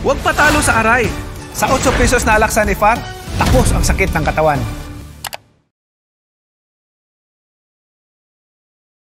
Huwag patalo sa aray. Sa 8 pesos na alaksa ni Far, tapos ang sakit ng katawan.